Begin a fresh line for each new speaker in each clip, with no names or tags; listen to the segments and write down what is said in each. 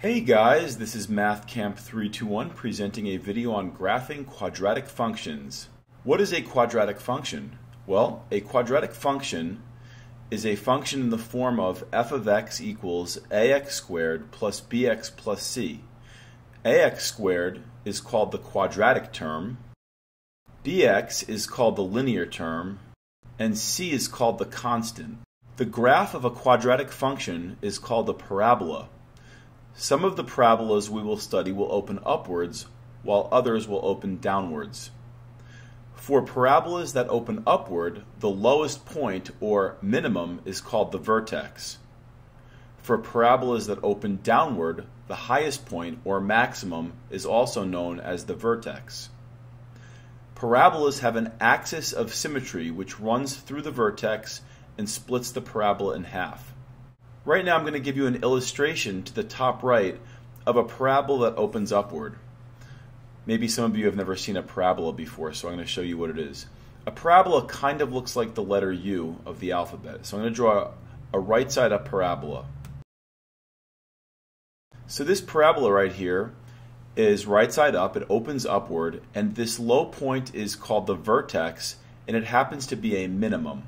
Hey guys, this is MathCamp321 presenting a video on graphing quadratic functions. What is a quadratic function? Well, a quadratic function is a function in the form of f of x equals ax squared plus bx plus c. ax squared is called the quadratic term, bx is called the linear term, and c is called the constant. The graph of a quadratic function is called a parabola. Some of the parabolas we will study will open upwards, while others will open downwards. For parabolas that open upward, the lowest point, or minimum, is called the vertex. For parabolas that open downward, the highest point, or maximum, is also known as the vertex. Parabolas have an axis of symmetry which runs through the vertex and splits the parabola in half. Right now I'm going to give you an illustration to the top right of a parabola that opens upward. Maybe some of you have never seen a parabola before, so I'm going to show you what it is. A parabola kind of looks like the letter U of the alphabet. So I'm going to draw a right side up parabola. So this parabola right here is right side up, it opens upward, and this low point is called the vertex, and it happens to be a minimum.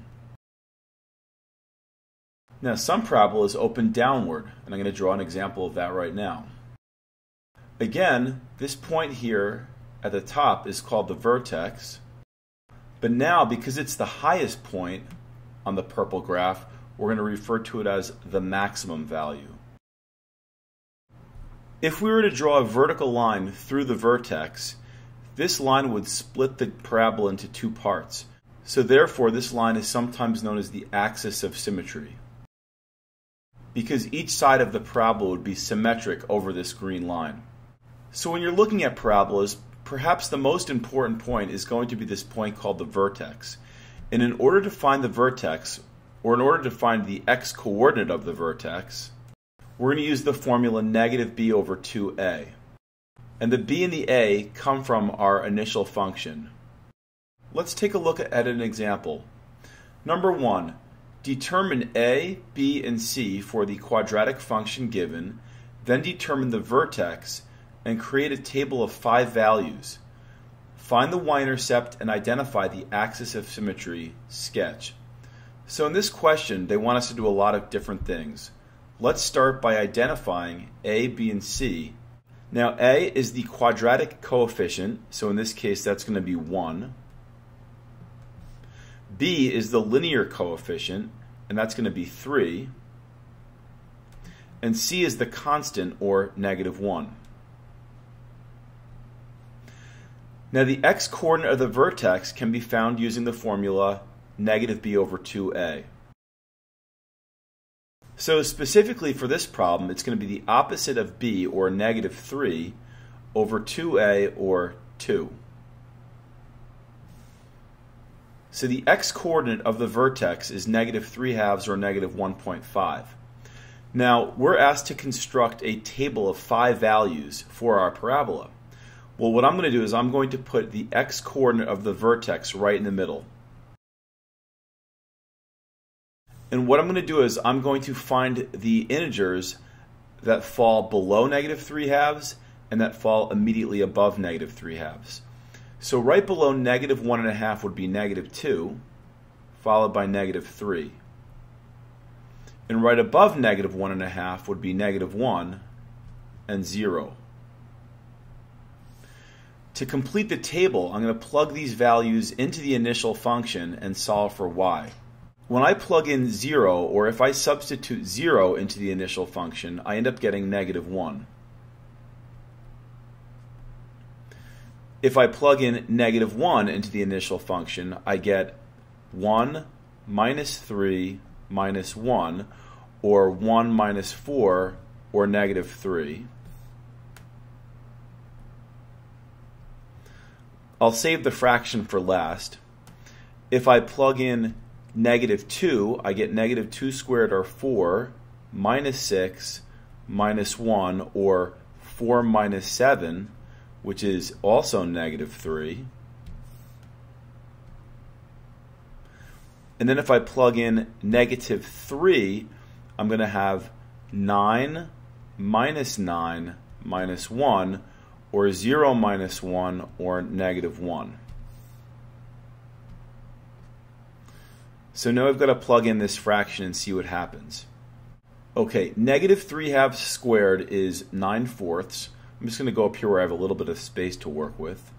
Now, some parabolas open downward, and I'm going to draw an example of that right now. Again, this point here at the top is called the vertex, but now because it's the highest point on the purple graph, we're going to refer to it as the maximum value. If we were to draw a vertical line through the vertex, this line would split the parabola into two parts. So therefore, this line is sometimes known as the axis of symmetry because each side of the parabola would be symmetric over this green line. So when you're looking at parabolas, perhaps the most important point is going to be this point called the vertex. And in order to find the vertex, or in order to find the x-coordinate of the vertex, we're going to use the formula negative b over 2a. And the b and the a come from our initial function. Let's take a look at an example. Number one, Determine a, b, and c for the quadratic function given, then determine the vertex and create a table of five values. Find the y-intercept and identify the axis of symmetry, sketch. So in this question, they want us to do a lot of different things. Let's start by identifying a, b, and c. Now a is the quadratic coefficient, so in this case that's going to be 1 b is the linear coefficient, and that's going to be 3. And c is the constant, or negative 1. Now the x-coordinate of the vertex can be found using the formula negative b over 2a. So specifically for this problem, it's going to be the opposite of b, or negative 3, over 2a, or 2. So the x-coordinate of the vertex is negative 3 halves or negative 1.5. Now, we're asked to construct a table of five values for our parabola. Well, what I'm going to do is I'm going to put the x-coordinate of the vertex right in the middle. And what I'm going to do is I'm going to find the integers that fall below negative 3 halves and that fall immediately above negative 3 halves. So right below negative 1.5 would be negative 2, followed by negative 3. And right above negative 1.5 would be negative 1 and 0. To complete the table, I'm going to plug these values into the initial function and solve for y. When I plug in 0, or if I substitute 0 into the initial function, I end up getting negative 1. If I plug in negative 1 into the initial function, I get 1 minus 3 minus 1, or 1 minus 4, or negative 3. I'll save the fraction for last. If I plug in negative 2, I get negative 2 squared, or 4, minus 6, minus 1, or 4 minus 7, which is also negative 3. And then if I plug in negative 3, I'm going to have 9 minus 9 minus 1, or 0 minus 1, or negative 1. So now I've got to plug in this fraction and see what happens. Okay, negative 3 halves squared is 9 fourths. I'm just going to go up here where I have a little bit of space to work with.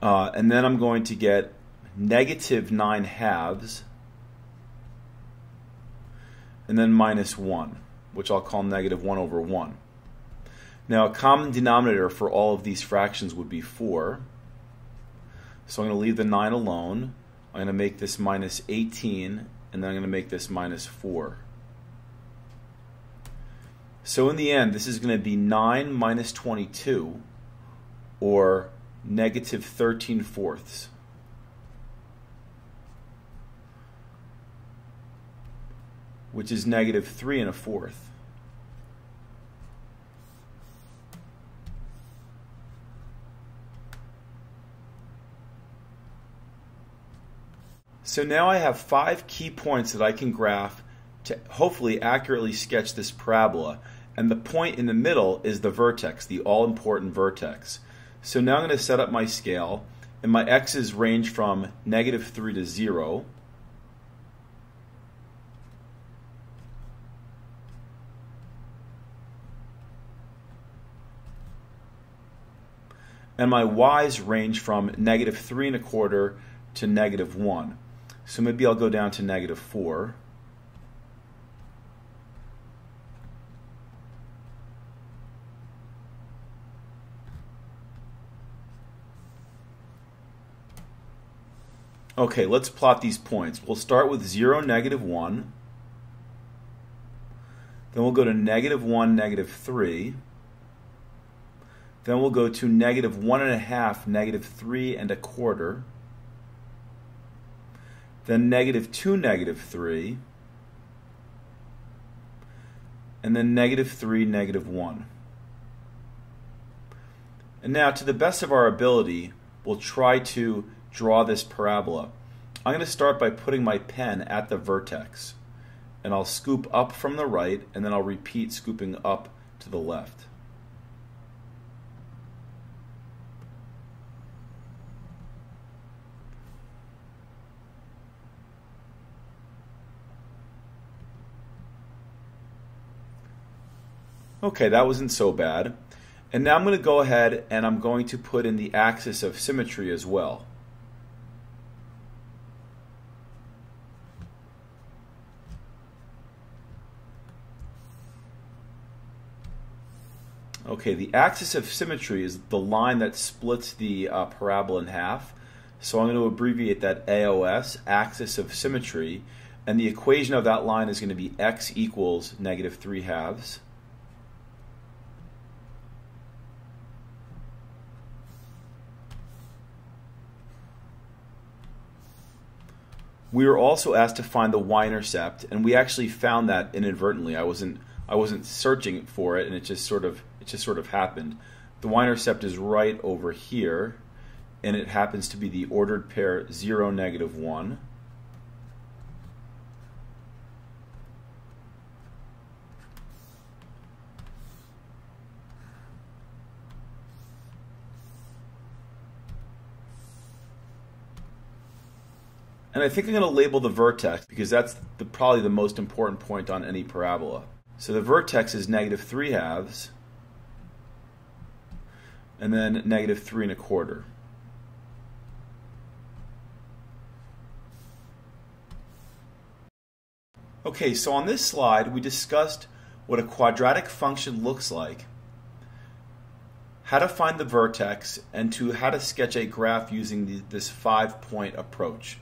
Uh, and then I'm going to get negative 9 halves, and then minus 1, which I'll call negative 1 over 1. Now, a common denominator for all of these fractions would be 4. So I'm going to leave the 9 alone. I'm going to make this minus 18, and then I'm going to make this minus 4. So in the end, this is going to be 9 minus 22, or negative 13 fourths. which is negative 3 and a fourth. So now I have five key points that I can graph to hopefully accurately sketch this parabola. And the point in the middle is the vertex, the all-important vertex. So now I'm going to set up my scale, and my x's range from negative 3 to 0. And my y's range from negative 3 and a quarter to negative 1. So maybe I'll go down to negative 4. Okay, let's plot these points. We'll start with 0, negative 1. Then we'll go to negative 1, negative 3. Then we'll go to negative 1.5, negative 3 and a quarter. Then negative 2, negative 3. And then negative 3, negative 1. And now, to the best of our ability, we'll try to draw this parabola. I'm going to start by putting my pen at the vertex. And I'll scoop up from the right, and then I'll repeat scooping up to the left. Okay, that wasn't so bad. And now I'm going to go ahead and I'm going to put in the axis of symmetry as well. Okay, the axis of symmetry is the line that splits the uh, parabola in half. So I'm going to abbreviate that AOS, axis of symmetry, and the equation of that line is going to be x equals negative 3 halves. we were also asked to find the y-intercept, and we actually found that inadvertently. I wasn't I wasn't searching for it, and it just sort of just sort of happened. The y-intercept is right over here, and it happens to be the ordered pair 0, negative 1. And I think I'm going to label the vertex because that's the, probably the most important point on any parabola. So the vertex is negative 3 halves, and then negative 3 and a quarter. Okay, so on this slide we discussed what a quadratic function looks like, how to find the vertex, and to how to sketch a graph using the, this five-point approach.